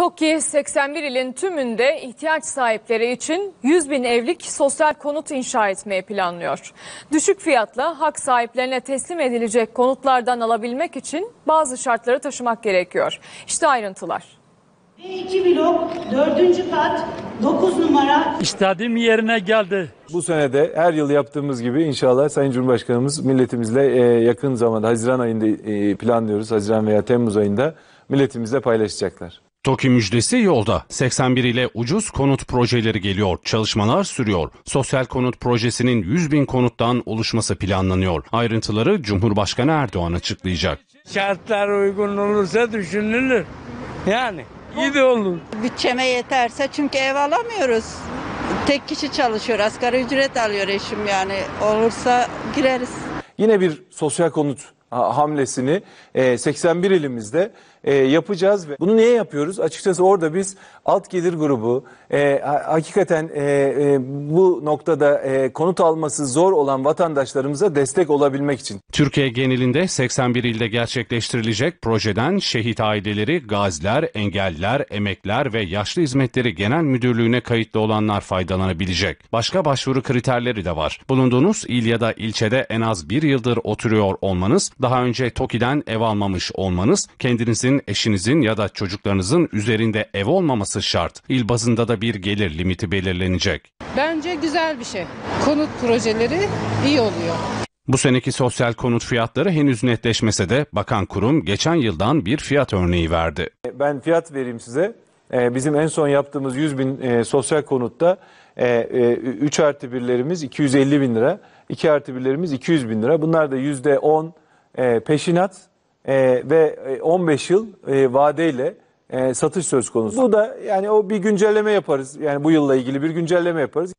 TOKİ 81 ilin tümünde ihtiyaç sahipleri için 100 bin evlik sosyal konut inşa etmeyi planlıyor. Düşük fiyatla hak sahiplerine teslim edilecek konutlardan alabilmek için bazı şartları taşımak gerekiyor. İşte ayrıntılar. B2 blok 4. kat 9 numara İstediğim yerine geldi. Bu sene de her yıl yaptığımız gibi inşallah Sayın Cumhurbaşkanımız milletimizle e, yakın zamanda Haziran ayında e, planlıyoruz. Haziran veya Temmuz ayında milletimizle paylaşacaklar. TOKİ müjdesi yolda. 81 ile ucuz konut projeleri geliyor. Çalışmalar sürüyor. Sosyal konut projesinin 100 bin konuttan oluşması planlanıyor. Ayrıntıları Cumhurbaşkanı Erdoğan açıklayacak. Şartlar uygun olursa düşünülür. Yani iyi de olur. Bütçeme yeterse çünkü ev alamıyoruz. Tek kişi çalışıyor, asgari ücret alıyor eşim yani. Olursa gireriz. Yine bir sosyal konut ha- hamlesini e, 81 ilimizde e, yapacağız ve bunu niye yapıyoruz? Açıkçası orada biz alt gelir grubu e, ha- hakikaten e, e, bu noktada e, konut alması zor olan vatandaşlarımıza destek olabilmek için. Türkiye genelinde 81 ilde gerçekleştirilecek projeden şehit aileleri, gaziler, engelliler, emekler ve yaşlı hizmetleri genel müdürlüğüne kayıtlı olanlar faydalanabilecek. Başka başvuru kriterleri de var. Bulunduğunuz il ya da ilçede en az bir yıldır oturuyor olmanız, daha önce TOKİ'den ev almamış olmanız, kendinizin, eşinizin ya da çocuklarınızın üzerinde ev olmaması şart. İl bazında da bir gelir limiti belirlenecek. Bence güzel bir şey. Konut projeleri iyi oluyor. Bu seneki sosyal konut fiyatları henüz netleşmese de bakan kurum geçen yıldan bir fiyat örneği verdi. Ben fiyat vereyim size. Ee, bizim en son yaptığımız 100 bin e, sosyal konutta e, e, 3 artı birlerimiz 250 bin lira, 2 artı birlerimiz 200 bin lira. Bunlar da yüzde 10 e, peşinat e, ve e, 15 yıl e, vadeyle e, satış söz konusu. Bu da yani o bir güncelleme yaparız. Yani bu yılla ilgili bir güncelleme yaparız.